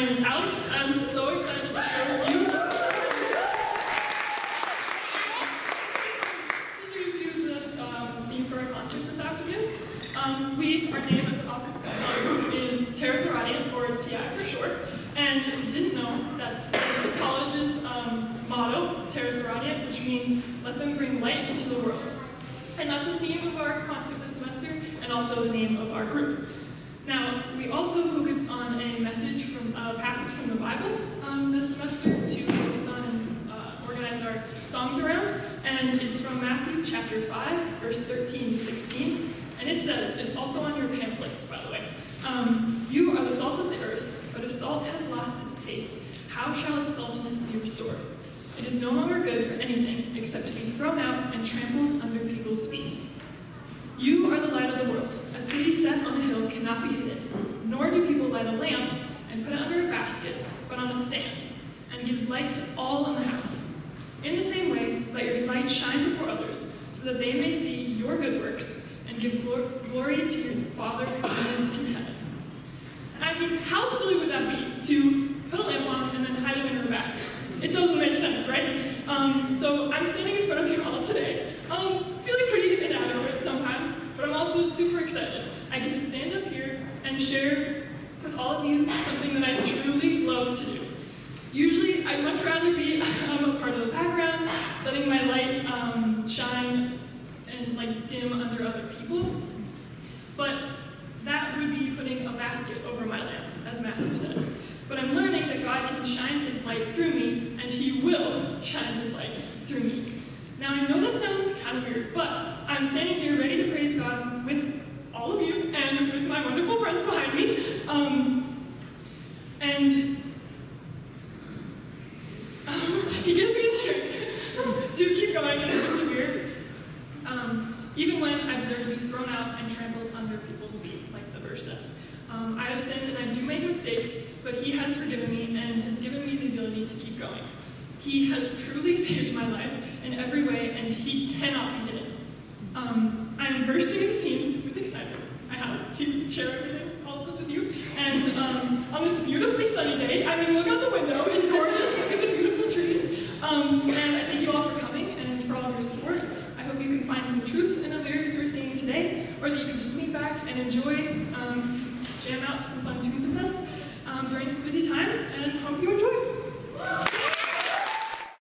name is Alex. I'm so excited to share with you. to with you the um, theme for our concert this afternoon. Um, we, our name uh, group is Terras or TI for short. And if you didn't know, that's this college's um, motto, Terras Irradient, which means let them bring light into the world. And that's the theme of our concert this semester, and also the name of our group. Now, we also focused on a message songs around. And it's from Matthew chapter 5, verse 13 to 16. And it says, it's also on your pamphlets, by the way. Um, you are the salt of the earth, but if salt has lost its taste, how shall its saltiness be restored? It is no longer good for anything except to be thrown out and trampled under people's feet. You are the light of the world. A city set on a hill cannot be hidden, nor do people light a lamp and put it under a basket, but on a stand, and gives light to all in the house. In the same way, let your light shine before others, so that they may see your good works and give glor- glory to your Father who is in heaven. I mean, how silly would that be to put a lamp on and then hide it under a basket? It doesn't make sense, right? Um, so I'm standing in front of you all today, um, feeling pretty inadequate sometimes, but I'm also super excited. I get to stand up here and share with all of you something that I truly love to do. Usually, I'd much rather be um, a part of the background, letting my light um, shine and like dim under other people. But that would be putting a basket over my But I'm learning that God can shine his light through me, and he will shine his light through me. Now, I know that sounds kind of weird, but I'm standing here ready to praise God with all of you and with my wonderful friends behind me. Um, and um, he gives me a strength to keep going and persevere, um, even when I deserve to be thrown out and trampled under people's feet, like the verse says. I have sinned and I do make mistakes, but He has forgiven me and has given me the ability to keep going. He has truly saved my life in every way, and He cannot be hidden. Um, I am bursting at the seams with excitement. I have to share everything, all of this with you. And um, on this beautifully sunny day, I mean, look out the window, it's gorgeous, look at the beautiful trees. Um, and I thank you all for coming and for all of your support. I hope you can find some truth in the lyrics we're singing today, or that you can just lean back and enjoy um, jam out to some fun tunes with us um, during this busy time,